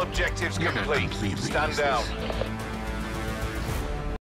Objectives complete. Stand down.